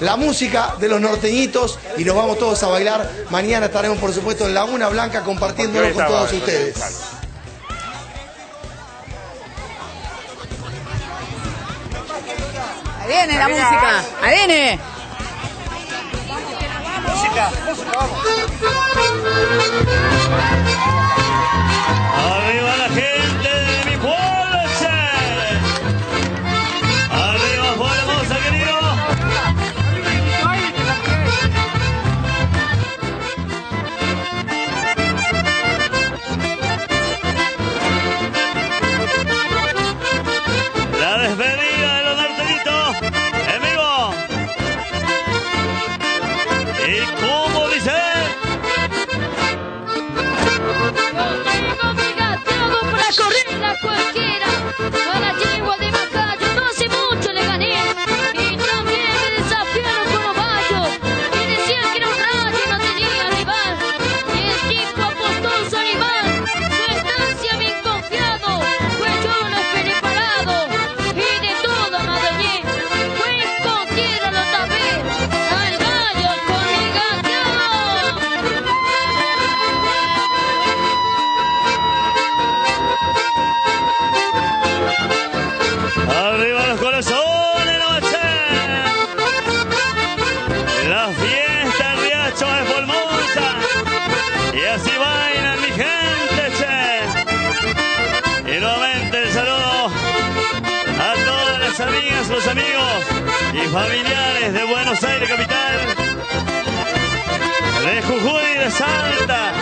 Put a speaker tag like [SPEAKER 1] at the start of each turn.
[SPEAKER 1] la música de los norteñitos y nos vamos todos a bailar. Mañana estaremos, por supuesto, en Laguna Blanca compartiéndolo con todos ustedes.
[SPEAKER 2] Ahí viene la música. Ahí viene.
[SPEAKER 3] Música, música, vamos.
[SPEAKER 4] ¿Y cómo Arriba los corazones, noche. La fiesta en Riacho de Formosa. Y así bailan mi gente, che. Y nuevamente el saludo a todas las amigas, los amigos y familiares de Buenos Aires capital. De Jujuy y de Salta.